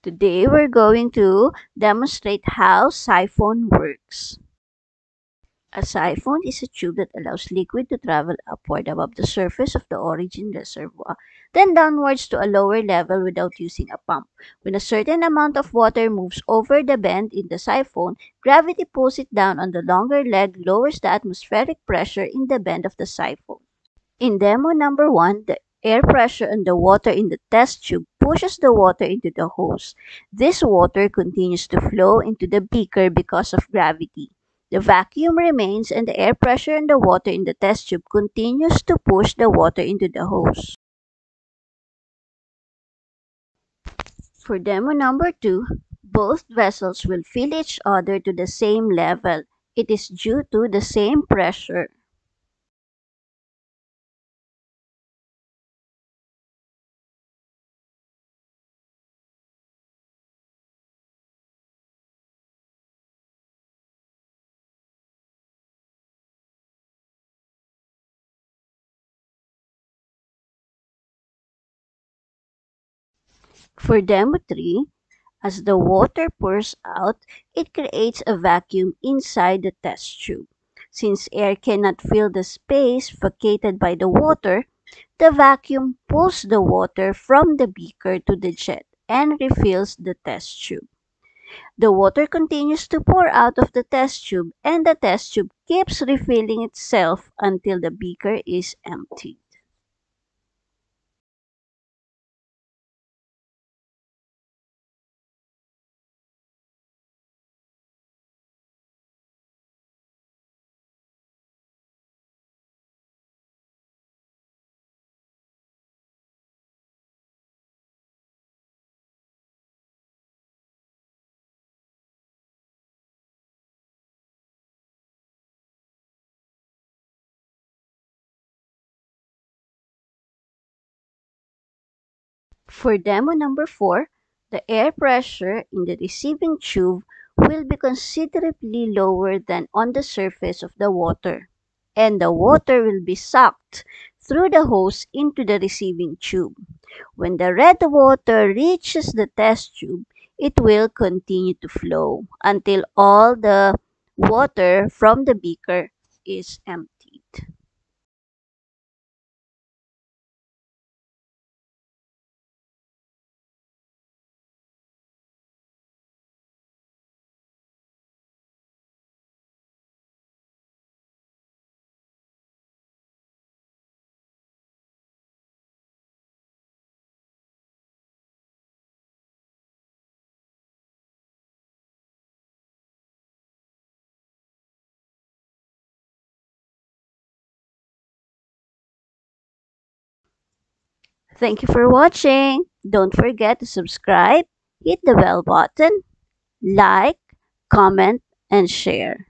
Today we're going to demonstrate how siphon works. A siphon is a tube that allows liquid to travel upward above the surface of the origin reservoir, then downwards to a lower level without using a pump. When a certain amount of water moves over the bend in the siphon, gravity pulls it down on the longer leg, lowers the atmospheric pressure in the bend of the siphon. In demo number 1, the air pressure on the water in the test tube pushes the water into the hose. This water continues to flow into the beaker because of gravity. The vacuum remains and the air pressure in the water in the test tube continues to push the water into the hose. For demo number 2, both vessels will fill each other to the same level. It is due to the same pressure. For demo 3, as the water pours out, it creates a vacuum inside the test tube. Since air cannot fill the space vacated by the water, the vacuum pulls the water from the beaker to the jet and refills the test tube. The water continues to pour out of the test tube and the test tube keeps refilling itself until the beaker is emptied. For demo number 4, the air pressure in the receiving tube will be considerably lower than on the surface of the water, and the water will be sucked through the hose into the receiving tube. When the red water reaches the test tube, it will continue to flow until all the water from the beaker is empty. Thank you for watching. Don't forget to subscribe, hit the bell button, like, comment, and share.